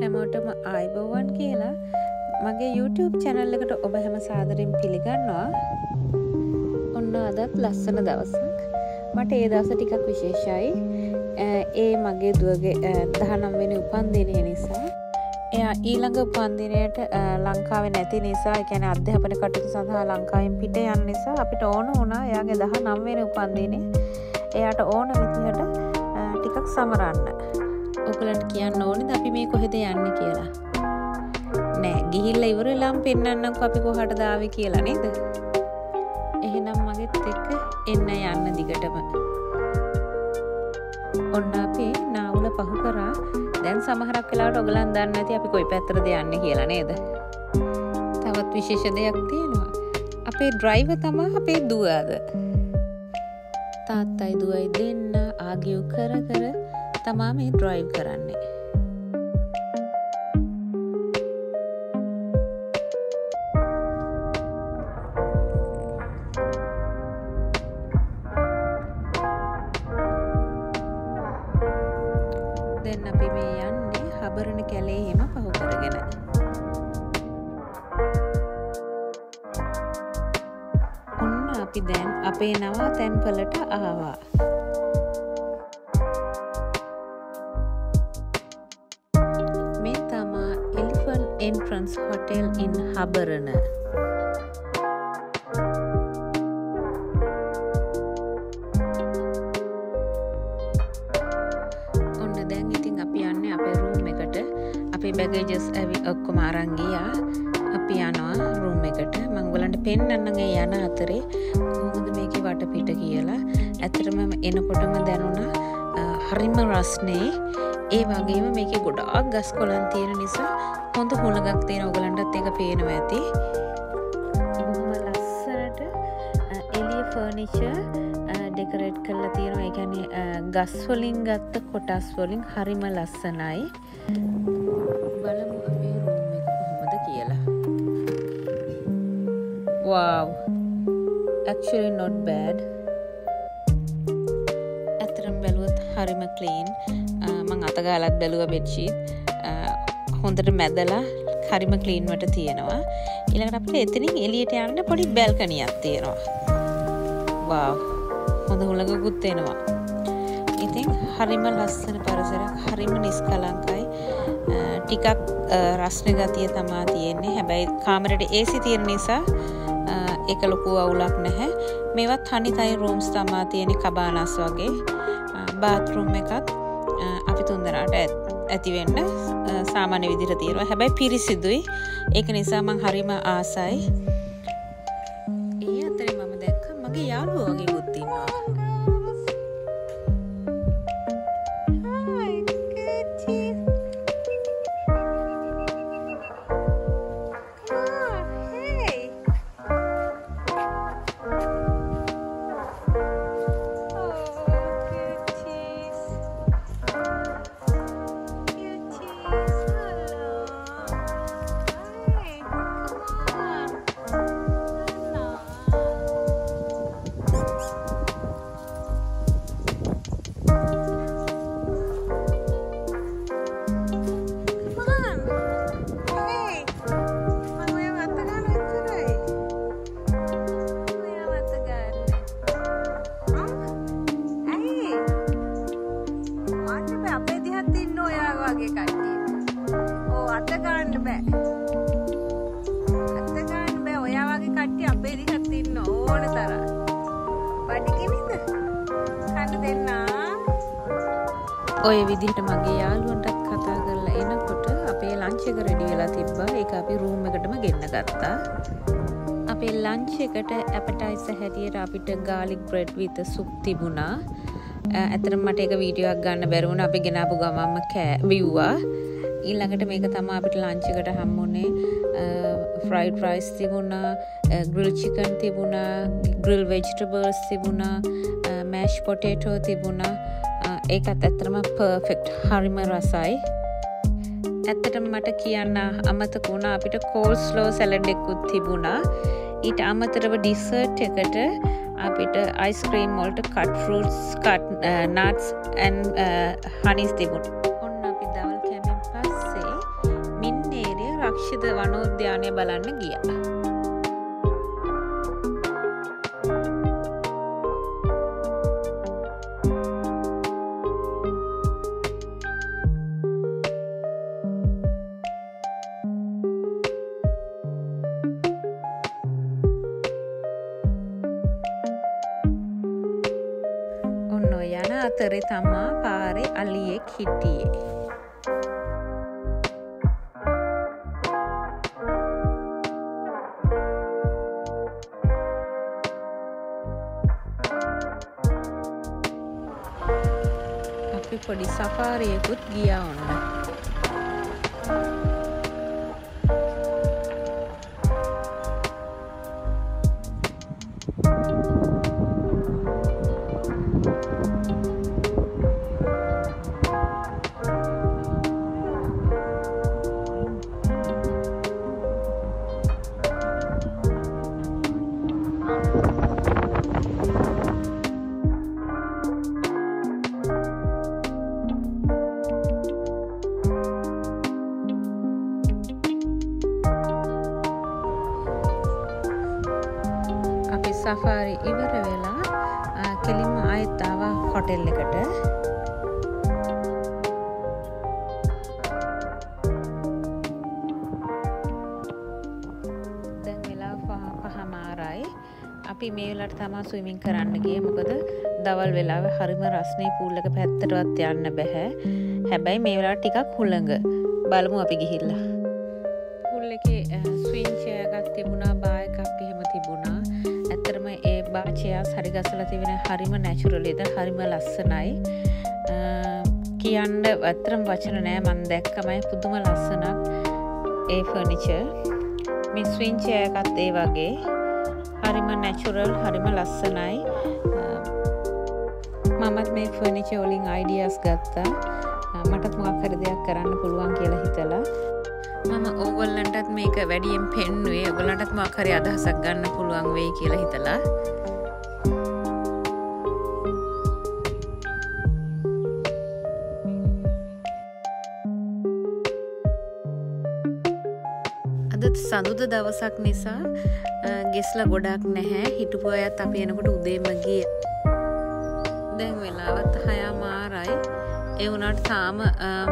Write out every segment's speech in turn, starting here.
හැමෝටම ආයිබෝවන් කියලා. මගේ YouTube චැනල් එකට ඔබ හැම සාදරෙන් පිළිගන්නවා. ඔන්න අදත් ලස්සන දවසක්. මට ඒ දවස ටිකක් විශේෂයි. ඒ මගේ දුවගේ දහනම් වෙන උපන්දිනය නිසා. එයා ඊළඟ උපන්දිනයට ලංකාව නැති නිසා එකැන අධ්‍යාපන කටයුතු සඳහා ලංකාවෙන් පිට යන්න නිසා අපිට ඕන වුණා එයාගේ දහ නම් වෙන උපන්දිනේ එයාට ඕන විදිහට ටිකක් සමරන්න. ඔකලට කියන්න ඕනෙ අපි මේ කොහෙද යන්න කියලා. නෑ ගිහිල්ල ඉවර ලම් පෙන්න්නන්නම් අපි කොහට දාව කියලා නේද? එහෙනම් මගෙත් එක්ක එන්න යන්න දිගටම. ඔන්න අපේ නාවුල පහු කරා. දැන් සමහරක් කලාට ඔගලන් දන්න ඇති අපි කොයි පැත්තරද යන්න කියලා නේද? තවත් විශේෂ දෙයක් තියෙනවා. අපේ ඩ්‍රයිව තමා අපේ දුවාද? තාත්තයි දුවයි දෙන්න ආගියු කර කර තමා මේ ඩ්‍රයිව් කරන්නේ. දැන් අපි මේ යන්නේ හබරණ කැලේ හෙම පහු කරගෙන. ඔන්න අපි දැන් අපේ නවා තැන්පලට ආවා. Elephant entrance hotel in Habarana ඔන්න දැන් ඉතින් අපි යන්න අපේ රූම් එකට. අපේ බැගජස් ඇවි ඔක්කොම අරංගියා අපි යනවා රූම් එකට. මංගලන්ට පෙන්න්නන්නගේ යන අතරේ. කෝමද මේක වටපිට කියලා. ඇතරම එනකොටම දැනුණ. හරිම රස්නේ. ඒ වගේම මේක ගොඩාක් ගස් කොලන් තියෙන නිසා හොඳ හොළගක් තියෙන ඔගලන්ටත් එක පේනවා ඇති. බොහොම ලස්සනට එලිය ෆර්නිච ඩෙකරේට් කරලා තියෙනවා. එකැන ගස්වලින් ගත්ත කොටස් වලින් හරිම ලස්සනයි. බලමු අපේ රූම් එක කොහොමද කියලා. Wow. Actually not bad. ඇතරම් බැලුවත් හරිම කලීන් මං අතගාලත් බැලුව බෙඩ්ෂීත් හොඳට මැදලා හරිම කලීන්වට තියෙනවා. ඉළඟට අපට එතනින් එලියට යන්න පොඩි බැල්කනියක් තියෙනවා. වා හොඳ හුළඟකුත් එෙනවා. ඉතින් හරිම ලස්සන පරසරක් හරිම නිස්කලංකයි. ටිකක් රස්න ගතිය තමා තියෙන්නේ. හැබැයි කාමරට ඒසි තියෙන නිසා එක ලොකු අවුලක් නැහැ. මේවත් හනිතයි රූම්ස් තමා තියෙන කබානස් වගේ. බාත්රුම් එකත් අපි තුන්දරට ඇතිවෙන්න සාමාන්‍ය විදිර තියෙනවා. හැබැයි පිරිසිදුයි. ඒක නිසා මං හරිම ආසයි. වගේ කට්ටිය. ඕ අත ගන්න බෑ. අත ගන්න බෑ ඔයා වගේ කට්ටිය අපේ දිහත් ඉන්න ඕන තරම්. බඩිගෙනද කන්න දෙන්නා. ඔය විදිහට මගේ යාළුවන්ටත් කතා කරලා එනකොට අපේ ලංචක රෙඩි වෙලා තිබ්බා. ඒක අපි රූම් එකටම ගෙන්න ගත්තා. අපේ ලංච් එකට ඇපටයිස හැටියට අපිට ගාලික් බ්‍රෙඩ් විත සුප් තිබුණා. ඇතර මට එක වීඩියෝක් ගන්න බැරුණ අපි ගෙනාපු ගමම්ම කෑ විව්වා. ඊල්ළඟට මේක තම අපිට ලංචිකට හම්මුණේ ෆ්‍රයිඩ් රයිස් තිබුණා ග්‍රිල් චිකන් තිබුණා ග්‍රිල් වෙජිටබර්ස් තිබුණා මෑෂ් පොටේටෝ තිබුණා. ඒකත් ඇත්තරම පර්ෆෙක්ට් හරිම රසයි. ඇත්තට මට කියන්න අමතක වුණා අපිට කෝල්ස් ලෝ සැලඩෙක්කුත් තිබුණා. ඊට අමතරව ඩිසර්ට් එකට අපිට ice cream වොල්ට cut fruits cut nuts and honeys තිබුණ. ඔන්න අපි දවල් කැමෙන් පස්සේ මින්නේරිය රක්ෂිත වනෝද්‍යානය බලන්න ගියා. යන අතරෙ තමා පාරෙ අලියෙක් හිටියේ. අපි පොඩි සෆාරයකුත් ගියා ඔන්න. ආයත්තාව හොටෙල් එකට. දැන් වෙලා පහමාරයි අපි මේලට තමා සුවිමින් කරන්නගේ මොකද දවල් වෙලාව හරිම රස්නේ පූල්ලක පැත්තටවත් යන්න බැහැ. හැබැයි මේ වෙලා ටිකක් හුළඟ බලමු අපි ගිහිල්ලා. පුල් එක ස්වීංචයගක් තිබුණා බායකක් එහෙම තිබුණා ඇත්තරම ඒ බාචයා සරිගසල තිබෙන හරිම නැචුරලේද හරිම ලස්සනයි. කියන්න ඇත්තරම් වචන නෑ මන් දැක්කමයි. පුදුම ලස්සනක් ඒ ෆර්නිච මේ ස්විංචයකත් ඒ වගේ. හරිම නැචුරල් හරිම ලස්සනයි. මමත් මේ ෆර්නිච ඔලින් අයිඩියස් ගත්තා. මටත් මොක්හරි දෙයක් කරන්න පුළුවන් කියලා හිතලා. මම ඕගොල්ලන්ටත් මේක වැඩියෙන් පෙන්නුවේ. ඔගලන්ටත් මක්හරි අදහසක් ගන්න පුළුවන් වෙයි කියලා හිතලා. සඳුද දවසක් නිසා ගෙස්ල ගොඩක් නැහැ. හිටපු අයත් අපි එනකොට උදේම ගිය. දැන් වෙලාවත් හයා මාරයි එවුනට තාම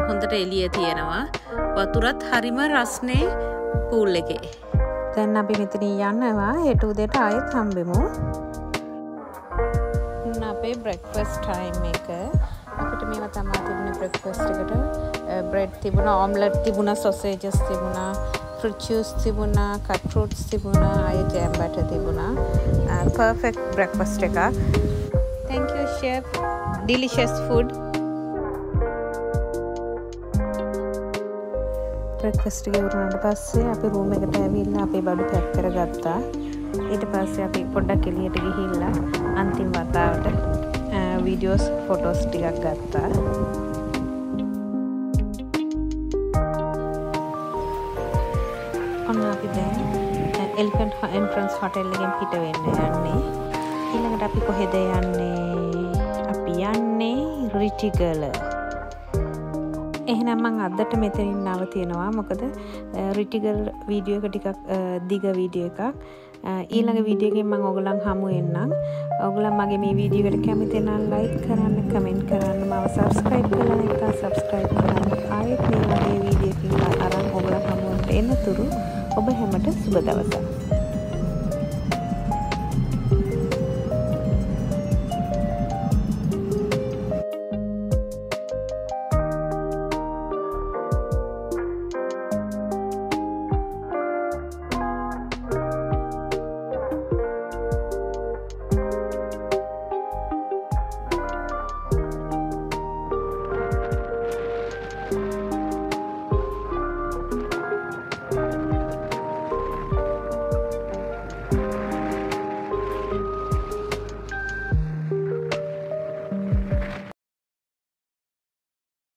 හොඳට එලිය තියෙනවා. වතුරත් හරිම රස්නේ පූල් එකේ. දැන් අපි මෙතන යන්නවා හෙට උදේට ආයෙත් හම්බෙමු. අපේ බ්‍රෙක්ෆස් ටයිම් එක. අපිට මේවා තමා තිබුණ බ්‍රෙක්ෆස්ට එකට. බ්‍රෙඩ් තිබුණ ඔම්ලට් තිබුණ සොසේජස් තිබුණා ෆෘචස් තිබුණා කටරුට්ස් තිබුණා අය ජෑම් බට තිබුණා uh, පර්ෆෙක්් බ්‍රෙක්ෆස්ට එකක්. Thank you chef. Delicious food. Breakfast එක ඉවරනට පස්සේ අපි රූම් එකට ඇවිල්ලා අපේ බඩු පැක් කරගත්තා. ඊට පස්සේ අපි පොඩ්ඩක් එළියට ගිහිල්ලා අන්තිම වතාවට uh, වීඩියෝස් ෆොටෝස් ටිකක් ගත්තා. අපි දැන් එලිෆන්ට් එන්ට්‍රන්ස් හොටෙල් එකෙන් පිට වෙන්න යන්නේ. ඊළඟට අපි කොහෙද යන්නේ? අපි යන්නේ රිටිගල එහෙනම් මං අදට මෙතනින් නවතියෙනවා මොකද රිටිගල් වීඩියෝ එක ටිකක් දිග වීඩියෝ එකක්. ඊළඟ වීඩියෝගෙන් මං ඔගලන් හමු එන්නම් ඔගලන් මගේ මේ වීඩියෝකට කැමති නම් ලයික් කරන්න කමෙන්ට් කරන්න මම සබස්ක්‍රයිබ් කරලා නැත්නම් සබස්ක්‍රයිබ් කරන්න. ආයෙත් මේ වගේ වීඩියෝකින් අරන් ඔගලන් හමුවට එන්නතුරු ඔබ හැමට සුබ දවසක්.